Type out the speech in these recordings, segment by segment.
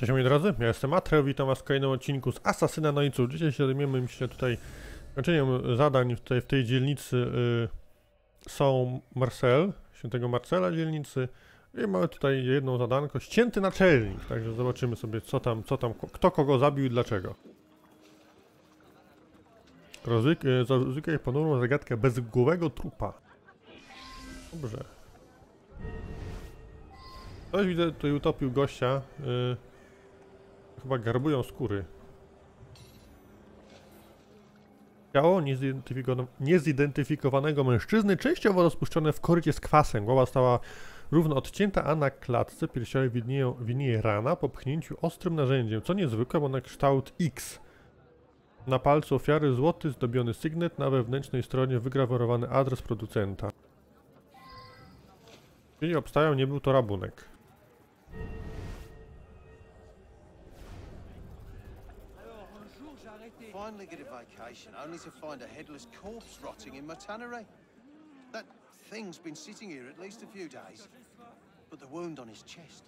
Cześć moi drodzy, ja jestem Atreo, witam was w kolejnym odcinku z Asasyna na Nicu. Dzisiaj się zajmiemy myślę tutaj kończeniem zadań tutaj w tej dzielnicy y, są Marcel, świętego Marcela dzielnicy i mamy tutaj jedno zadanko, ścięty naczelnik, także zobaczymy sobie co tam, co tam, kto kogo zabił i dlaczego. Rozwyk, y, rozwikaj ponurą zagadkę bezgłowego trupa. Dobrze. Ktoś widzę tutaj utopił gościa. y, Chyba garbują skóry. Ciało niezidentyfikowanego, mężczyzny częściowo rozpuszczone w korycie z kwasem. Głowa stała równo odcięta, a na klatce piersiowej widnieje, widnieje rana po pchnięciu ostrym narzędziem. Co niezwykłe, bo na kształt X. Na palcu ofiary złoty zdobiony sygnet, na wewnętrznej stronie wygrawerowany adres producenta. Czyli obstawiam, nie był to rabunek. Finally get a vacation, only to find a headless corpse rotting in my tannery. That thing's been sitting here at least a few days. But the wound on his chest,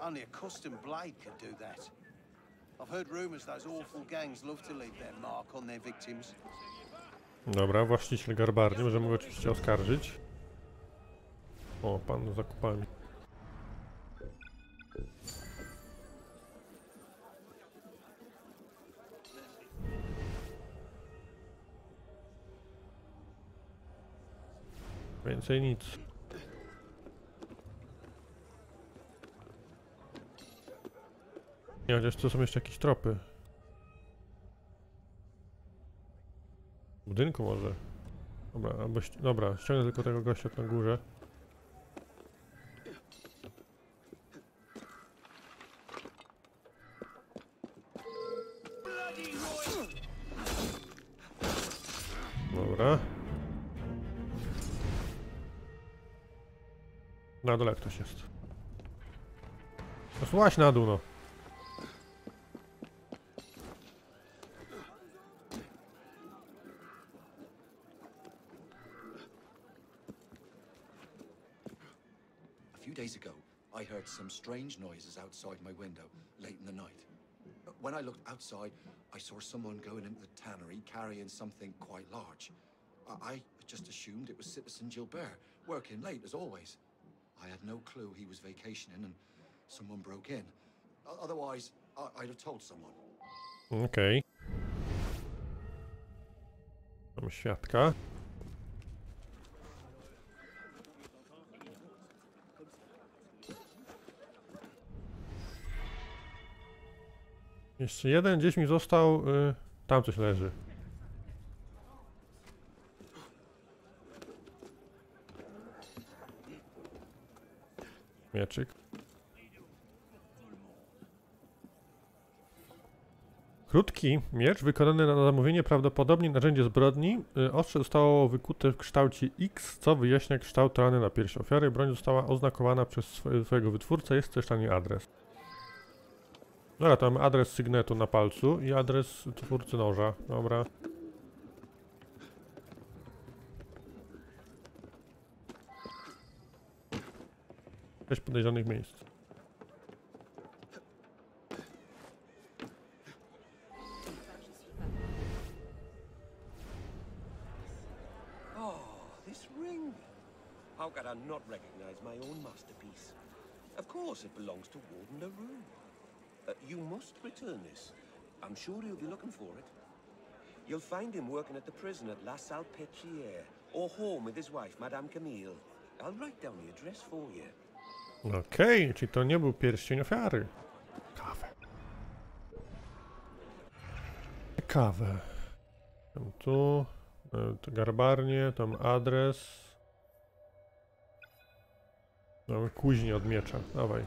only a custom blade could do that. I've heard rumours those awful gangs love to leave their mark on their victims. Dobra, właściciel garbarni, możemy go oczywiście oskarżyć. O, pan zakupami. Więcej nic. Nie, chociaż tu są jeszcze jakieś tropy. W budynku może. Dobra, albo dobra, ściągnę tylko tego gościa na górze. Na dole ktoś jest. No słuchaj na dół, no. A few days ago, I heard some strange noises outside my window late in the night. When I looked outside, I saw someone going into the tannery carrying something quite large. I just assumed it was Citizen Gilbert, working late as always. I had no clue he was vacationing and someone broke in. Otherwise, I'd have told someone. Okej. Mamy świadka. Jeszcze jeden gdzieś mi został. Y, tam coś leży. Mieczyk. Krótki miecz wykonany na zamówienie, prawdopodobnie narzędzie zbrodni. Y, Ostrze zostało wykute w kształcie X, co wyjaśnia kształt rany na piersi ofiary. Broń została oznakowana przez swo- swojego wytwórcę, jest też tani adres. Dobra, to mamy adres sygnetu na palcu i adres twórcy noża. Dobra. Sześć podejrzanych miejsc. Oh, this ring. How could I not recognize my own masterpiece? Of course, it belongs to Warden LaRue. Uh, you must return this. I'm sure he'll be looking for it. You'll find him working at the prison at La Salpêtrière, or home with his wife, Madame Camille. I'll write down the address for you. Okej, czyli to nie był pierścień ofiary. Kawę. Kawę. Tam tu, e, to garbarnie, tam adres. Mamy kuźnię od miecza, dawaj.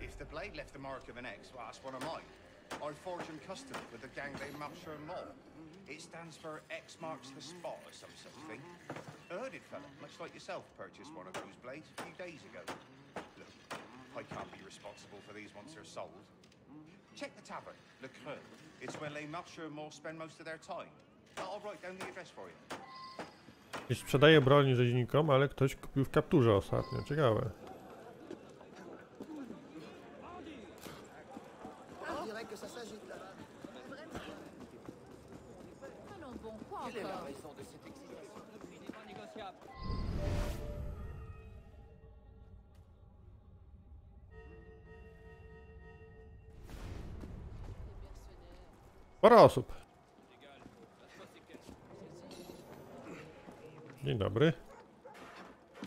If the blade left the mark of an X, well, that's one of mine. I forge them custom with the gang they Marcher Law. It stands for X marks the spot or some such thing. A hooded fella, much like yourself, purchased one of those blades a few days ago. Look, I can't be responsible for these once they're sold. Check the tavern, Le Creux. It's where Les Marcheurs Morts spend most of their time. I'll write down the address for you. Sprzedaje broń rzeźnikom, ale ktoś kupił w kapturze ostatnio. Ciekawe. Sporo osób. Dzień dobry.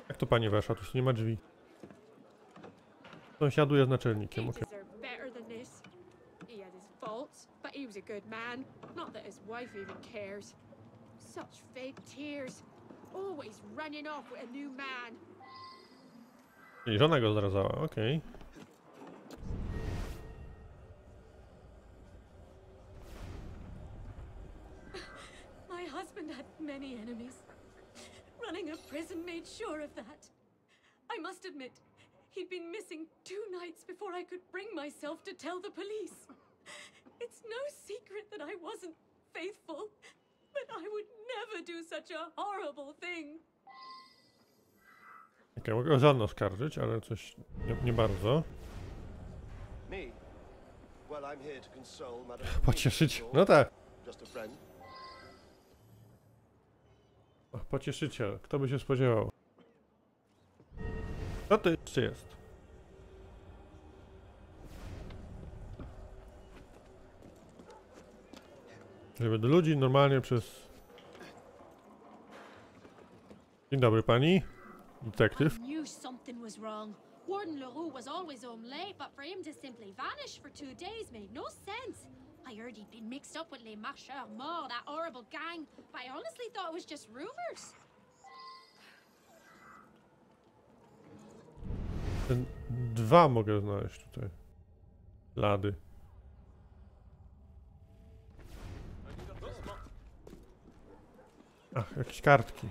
Jak to pani weszła? Tu się nie ma drzwi. Sąsiaduje z naczelnikiem, okej. deserved better than this. He had his faults, but he was a good man. Not that his wife even cares. Such fake tears. Always running off with a new man. Czyli żona go zdradzała, okej. My made sure of that. I must admit, he'd been missing two nights before I could bring myself to tell the police. It's no secret that I wasn't faithful, but I would never do such a horrible thing. Okej, mogę oskarżyć, ale coś nie, nie bardzo. Me? Well, I'm here to console Madame. Pocieszyć. No tak. Just a friend. O, Pocieszyciel. Kto by się spodziewał? Co to jeszcze jest? Żeby do ludzi normalnie przez... Dzień dobry pani. Detektyw. Knew something was wrong. Warden LaRue was always home late, but for him to simply vanish for two days made no sense. I heard he'd been mixed up with Les Marcheurs Morts, that horrible gang, but I honestly thought it was just rumors. Ten dwa mogę znaleźć tutaj. Lady. Ach, jakieś kartki.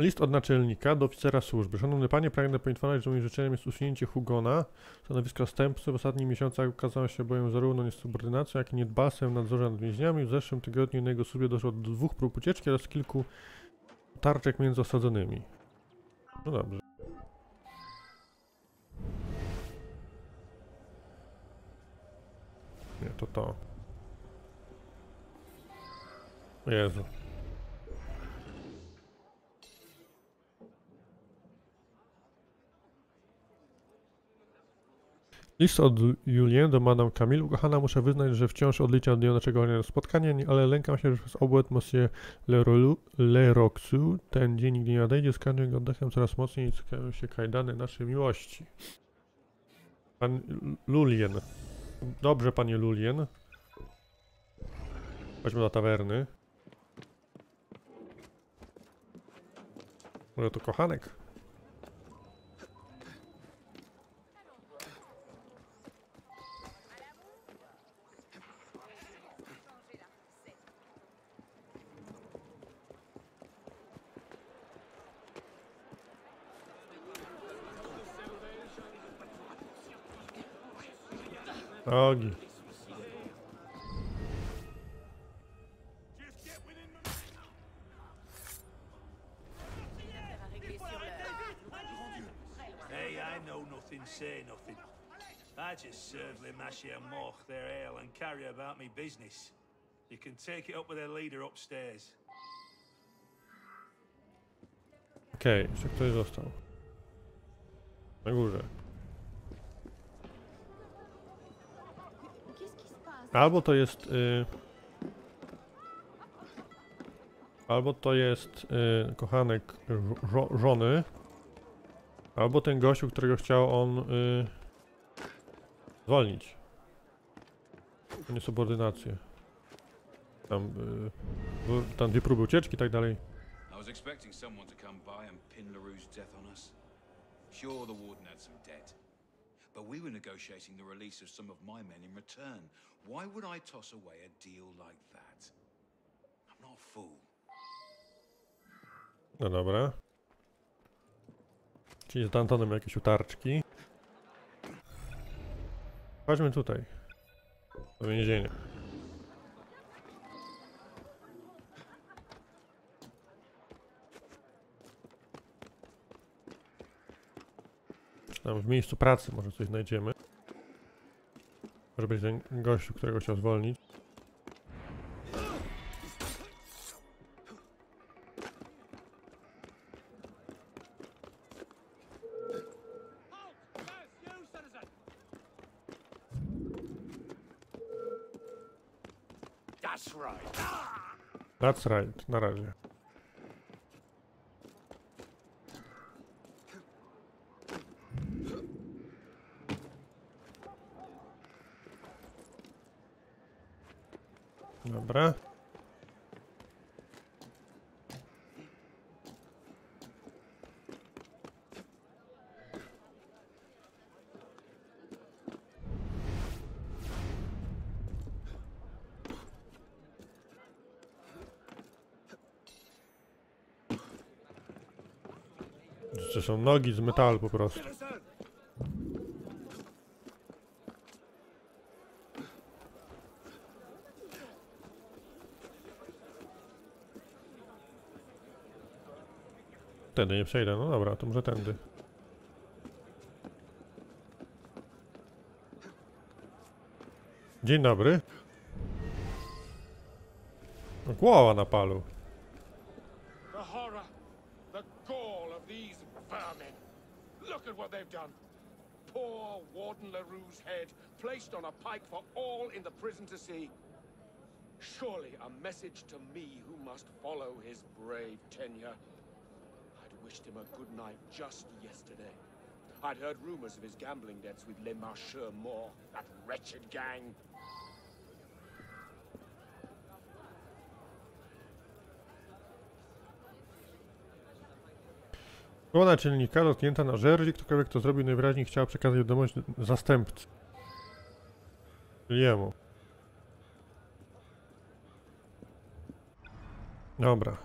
List od naczelnika do oficera służby. Szanowny panie, pragnę poinformować, że moim życzeniem jest usunięcie Hugona, stanowiska stępcy. W ostatnich miesiącach ukazał się bowiem zarówno niesubordynacją, jak i niedbalstwem w nadzorze nad więźniami. W zeszłym tygodniu na jego służbie doszło do dwóch prób ucieczki oraz kilku tarczek między osadzonymi. No dobrze. Nie, to to. Jezu. List od Julien do Madame Camille. Ukochana, muszę wyznać, że wciąż odliczam do naszego spotkania, ale lękam się, że przez obłęd Monsieur Leroxu ten dzień nigdy nie nadejdzie. Z każdym oddechem coraz mocniej cykają się kajdany naszej miłości. Pan Lulien. Dobrze, panie Lulien. Chodźmy do tawerny. Może to kochanek? Hey, I know nothing, say nothing. I just serve Les Machers Morts their ale and carry about me business. You can take it up with their leader upstairs. Okej, jeszcze ktoś został. Na górze. Albo to jest. Y... Albo to jest y, kochanek żo żony. Albo ten gościu, którego chciał on y... zwolnić. Niesubordynację. Tam, y... były tam dwie próby ucieczki i tak dalej. I was expecting someone to come by and pin LaRue's death on us. Sure, the warden had some debt. But we were negotiating the release of some of my men in return. Why would I toss away a deal like that? I'm not a fool. No dobra. Czyli z Dantonem jakieś utarczki. Chodźmy tutaj. Do więzienia. Czy Tam w miejscu pracy może coś znajdziemy. Może być ten gościu, którego chciał zwolnić. That's right. That's right, na razie. Dobra. To są nogi z metalu po prostu. Tędy nie przejdę, no dobra, to może tędy. Dzień dobry. Głowa na palu. The horror, the gall of these vermin. Look at what they've done. Poor Warden LaRue's head placed on a pike for all in the prison to see. Surely a message to me who must follow his brave tenure. I'd wished him a good night just yesterday. I'd heard rumors of his gambling debts with Les Marcheurs Morts, that wretched gang. Głowa naczelnika dotknięta na żerdzi, ktokolwiek to zrobił najwyraźniej chciał przekazać wiadomość zastępcy. Jemu. Dobra.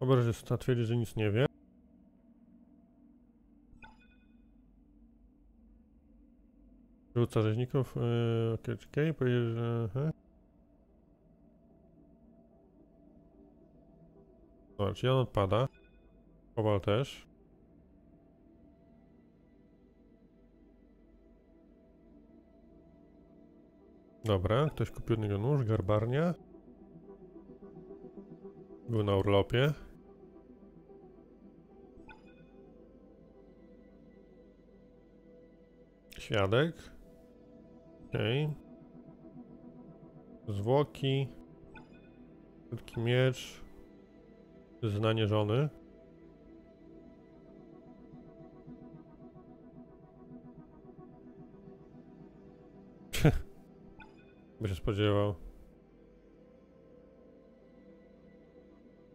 Oberżysta twierdzi, że nic nie wie. Rzuca rzeźników. Yy, okej, czekaj, powiedzieć, że... Aha. Dobra, czyli on odpada. Kowal też. Dobra, ktoś kupił od niego nóż, garbarnia. Był na urlopie. Świadek. Okej. Zwłoki. Krótki miecz. Znanie żony. By się spodziewał.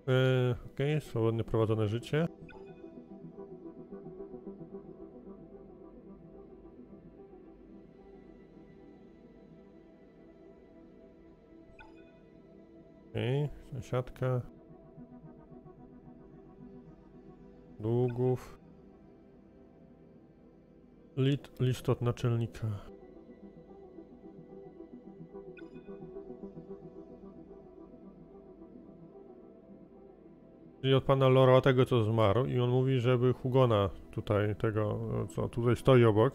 Yy, Okej, swobodnie prowadzone życie. Okej, sąsiadka. Długów. Lit, list od naczelnika. Czyli od pana Lora tego co zmarł i on mówi, żeby Hugona tutaj tego, co tutaj stoi obok.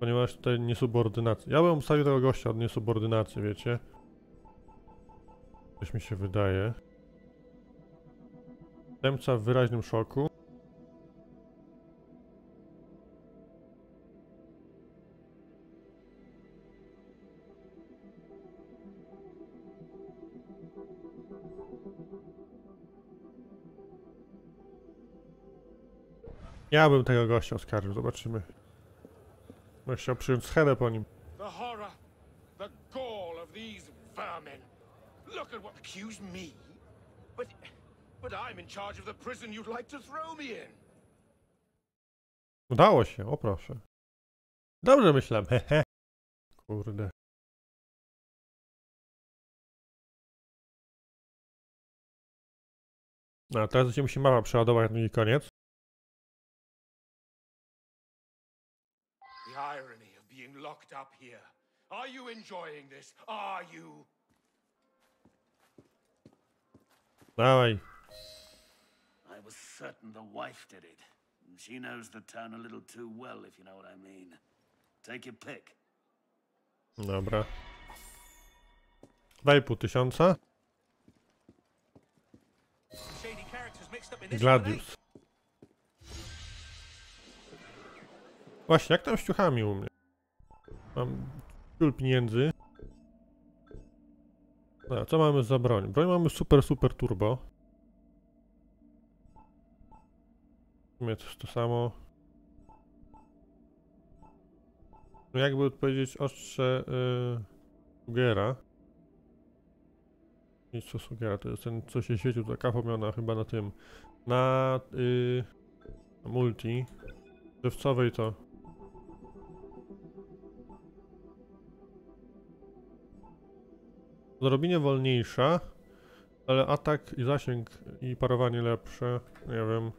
Ponieważ tutaj niesubordynacja. Ja bym obstawił tego gościa od niesubordynacji, wiecie. Coś mi się wydaje. Zastępca w wyraźnym szoku. Ja bym tego gościa oskarżył, zobaczymy. Bym chciał przyjąć schedę po nim. The horror, the gall of these vermin. Look at what me. But, but I'm in charge of the prison you'd like to throw me in. Udało się, o proszę. Dobrze myślałem, hehe. Kurde. No, a teraz się musi mama przeładować na drugi koniec. Are you enjoying this? Are you? Dawaj. I was certain the wife did it. She knows the town a little too well, if you know what I mean. Take your pick. Dobra. 2,5 tysiąca. Shady characters mixed up in this one, eh? Gladius. Właśnie, jak tam z ciuchami u mnie? Mam ciul pieniędzy. Dobra, co mamy za broń? Broń mamy super, super turbo. W to to samo. No jakby powiedzieć ostrze yy, Sugera. Nic co Sugera, to jest ten, co się świecił, taka pomiana chyba na tym. Na yy, multi. Drzewcowej to Zrobienie wolniejsza, ale atak i zasięg i parowanie lepsze. Nie wiem.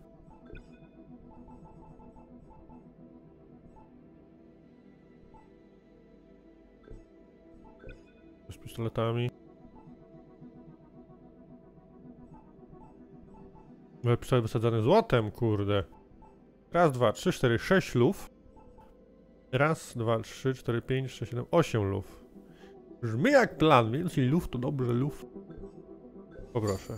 Z pistoletami. Pistolet wysadzany złotem, kurde. Raz, dwa, trzy, cztery, sześć luf. Raz, dwa, trzy, cztery, pięć, sześć, siedem, osiem luf. Brzmi jak plan, więcej luf to dobrze luf. Poproszę.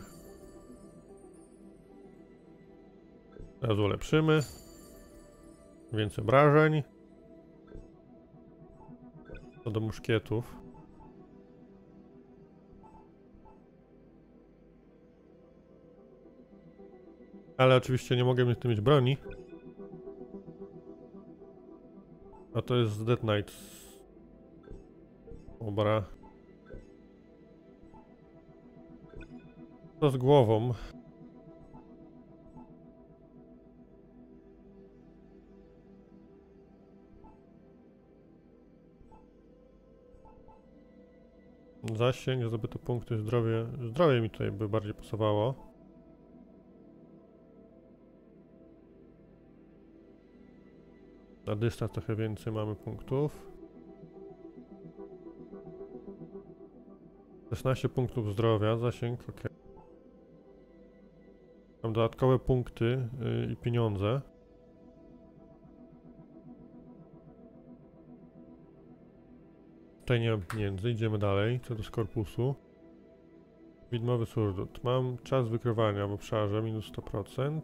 Teraz ulepszymy. Więcej obrażeń. Co do muszkietów. Ale oczywiście nie mogę mieć broni. A to jest Dead Knight. Dobra. Co z głową? Zasięg, zdobyte punkty, zdrowie. Zdrowie mi tutaj by bardziej pasowało. Na dystans trochę więcej mamy punktów. 16 punktów zdrowia, zasięg, ok. Mam dodatkowe punkty yy, i pieniądze. Tutaj nie mam pieniędzy, idziemy dalej, co do skorpusu. Widmowy surdut. Mam czas wykrywania w obszarze, minus 100%.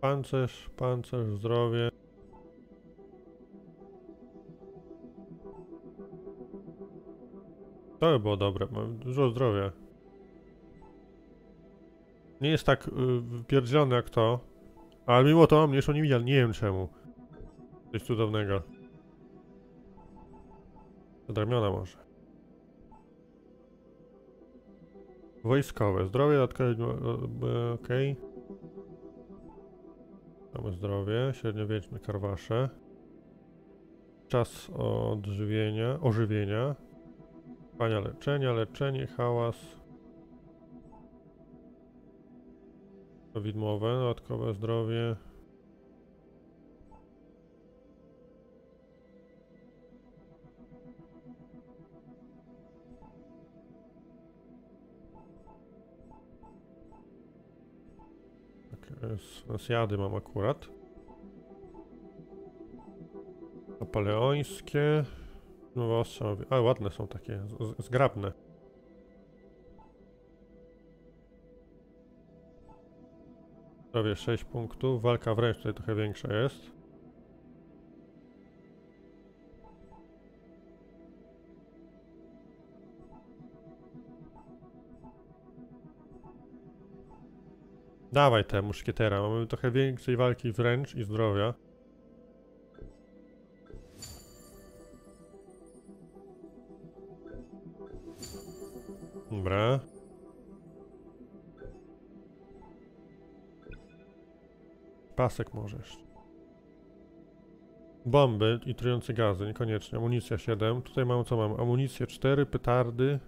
Pancerz, pancerz, zdrowie. To by było dobre, mam dużo zdrowia. Nie jest tak yy, wypierdzielony jak to, ale mimo to mam mniejszą niewidzialność, nie wiem czemu. Coś cudownego. Ramiona może. Wojskowe, zdrowie, dodatkowe, e, ok. Mamy zdrowie, średniowieczne karwasze. Czas odżywienia, ożywienia. Trwania leczenia, leczenie, hałas. Widmowe, dodatkowe zdrowie. Zjady mam akurat. Napoleońskie. Nowe ostrza. Ale ładne są takie, zgrabne. Prawie 6 punktów. Walka wręcz tutaj trochę większa jest. Dawaj te muszkietera. Mamy trochę więcej walki wręcz i zdrowia. Dobra. Pasek możesz. Bomby i trujące gazy, niekoniecznie. Amunicja 7. Tutaj mam co mam? Amunicję 4, petardy.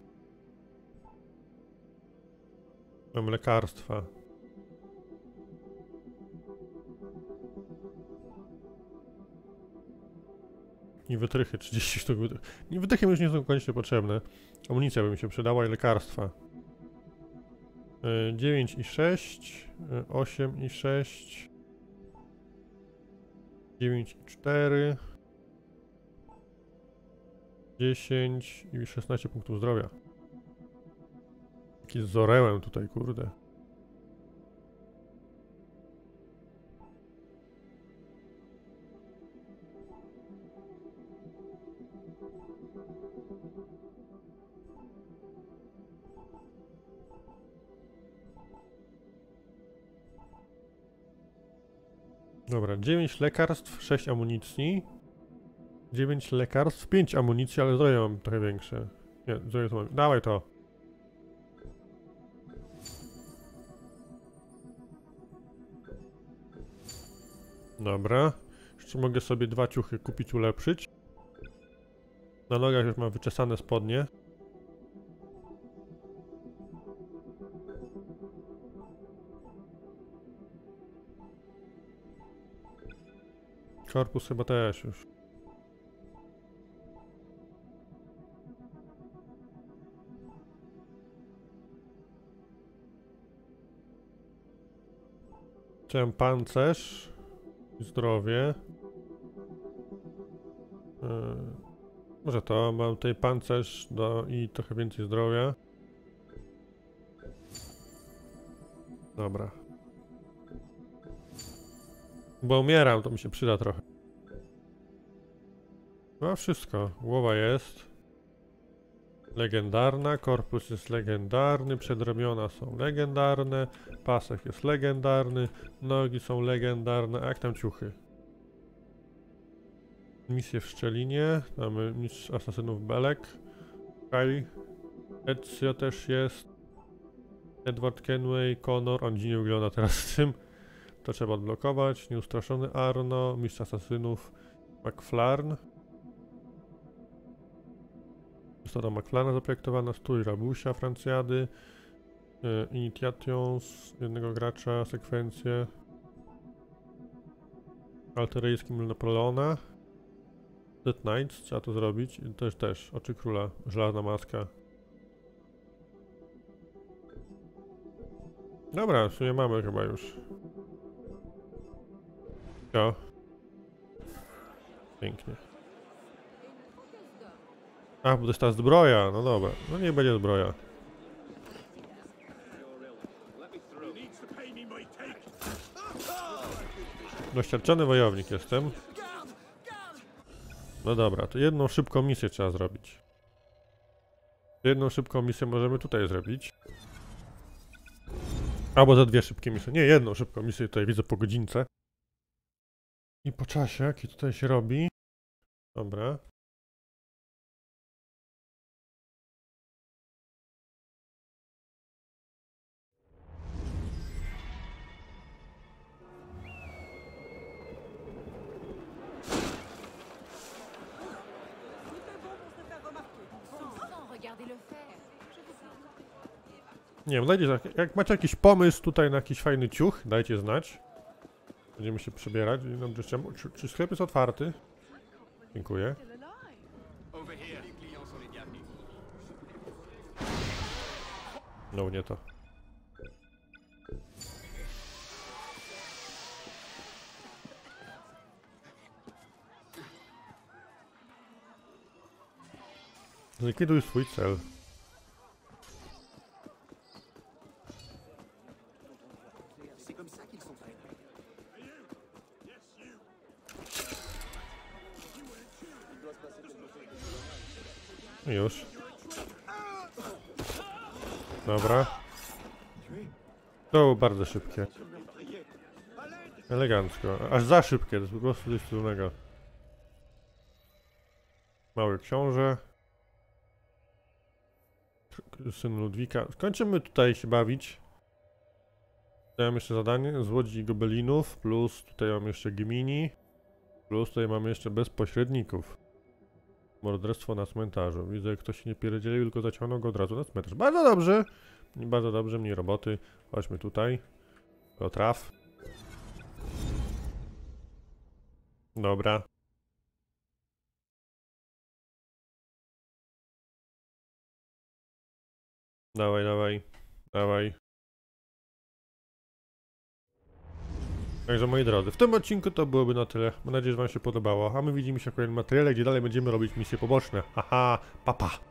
Mam lekarstwa. I wytrychy, 30 sztuk wytrychów. Wytrychy już nie są koniecznie potrzebne. Amunicja by mi się przydała i lekarstwa. Y, 9 i 6, y, 8 i 6, 9 i 4, 10 i 16 punktów zdrowia. Jaki z zorełem tutaj, kurde. Dobra, 9 lekarstw, 6 amunicji. 9 lekarstw, 5 amunicji, ale zdrowie mam trochę większe. Nie, zdrowie to mam. Dawaj to. Dobra. Jeszcze mogę sobie dwa ciuchy kupić, ulepszyć. Na nogach już mam wyczesane spodnie. Korpus chyba też już. Chciałem pancerz zdrowie. Yy, może to, mam tutaj pancerz do, i trochę więcej zdrowia. Dobra. Bo umieram, to mi się przyda trochę. No wszystko. Głowa jest. Legendarna, korpus jest legendarny, przedramiona są legendarne, pasek jest legendarny, nogi są legendarne, a jak tam ciuchy? Misje w Szczelinie, mamy mistrz asasynów Belek, Kai, Ezio też jest, Edward Kenway, Connor, on dziwnie wygląda teraz tym, to trzeba odblokować, Nieustraszony Arno, mistrz asasynów McFlarn, Stoda McLarena zaprojektowana, stój Rabusia, Francjady, e, Initiations, jednego gracza, sekwencje, Alterejski Napoleona, Dead Knights, trzeba to zrobić, też też, Oczy Króla, Żelazna Maska. Dobra, w sumie mamy chyba już. Jo. Pięknie. A, bo to jest ta zbroja, no dobra. No nie będzie zbroja. Doświadczony wojownik jestem. No dobra, to jedną szybką misję trzeba zrobić. Jedną szybką misję możemy tutaj zrobić. Albo za dwie szybkie misje. Nie, jedną szybką misję tutaj widzę po godzince. I po czasie, jaki tutaj się robi. Dobra. Nie wiem, dajcie znać. Jak macie jakiś pomysł tutaj na jakiś fajny ciuch, dajcie znać. Będziemy się przebierać. Czy, czy sklep jest otwarty? Dziękuję. No nie to. Zlikwiduj swój cel. Już. Dobra. To było bardzo szybkie. Elegancko. Aż za szybkie, to jest po prostu coś cudownego. Mały książę. Syn Ludwika. Skończymy tutaj się bawić. Tutaj mam jeszcze zadanie. Z łodzi gobelinów. Plus tutaj mam jeszcze Gmini. Plus tutaj mamy jeszcze bezpośredników. Morderstwo na cmentarzu. Widzę, jak ktoś się nie pierdzielił, tylko zaciągnął go od razu na cmentarz. Bardzo dobrze! Bardzo dobrze, mniej roboty. Chodźmy tutaj. Do traw. Dobra. Dawaj, dawaj. Dawaj. Także moi drodzy, w tym odcinku to byłoby na tyle. Mam nadzieję, że wam się podobało, a my widzimy się w kolejnym materiale, gdzie dalej będziemy robić misje poboczne. Haha, papa. Pa.